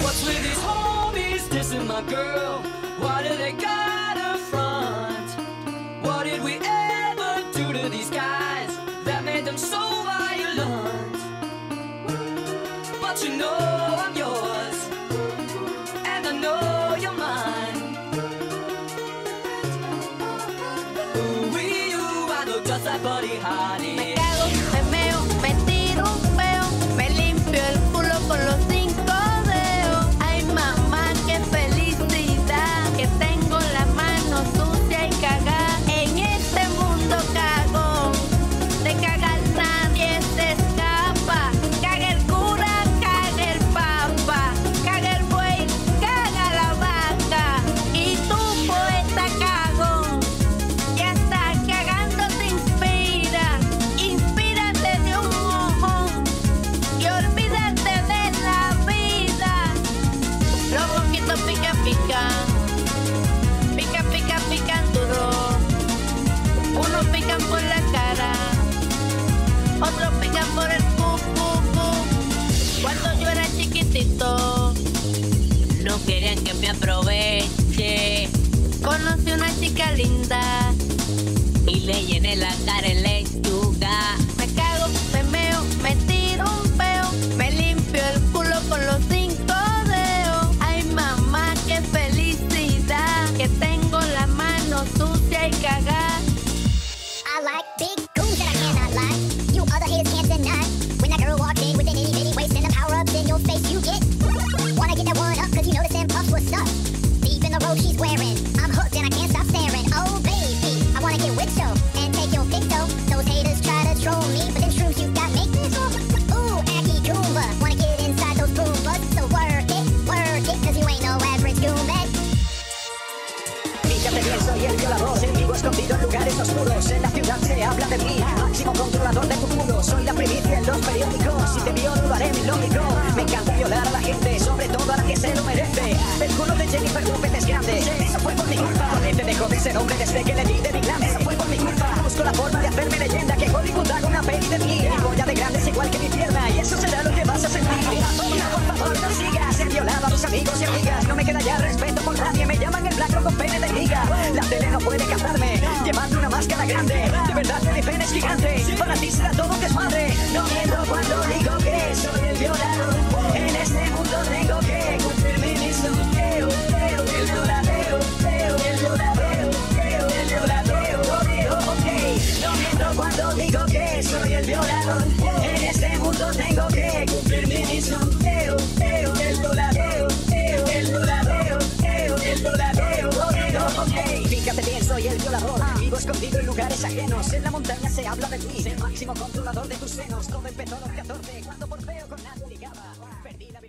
What's with these homies dissing my girl? Why do they gotta front? What did we ever do to these guys that made them so violent? But you know I'm yours, and I know you're mine. Ooh, we, you, I know just like Buddy Holly. Mojitos pica, pica. Pica, pica, pican duro. Unos pican por la cara, otros pican por el cu, cu, cu. Cuando yo era chiquitito, no querían que me aproveche. Conocí una chica linda y le llené la cara en lechuga. Soy el violador En vivo escondido en lugares oscuros. En la ciudad se habla de mí Máximo controlador de tu mundo. Soy la primicia en los periódicos Si te violo lo haré mi lógico. Me encanta violar a la gente Sobre todo a la que se lo merece. El culo de Jennifer López es grande Eso fue por mi culpa. Este dejó de ser hombre desde que le di de mi glam Fíjate bien, soy el violador. Vivo escondido en lugares ajenos. En la montaña se habla de mí. El máximo controlador de tus senos. Todo empezó a los 14 cuando por feo con nadie ligaba. Perdí la vida.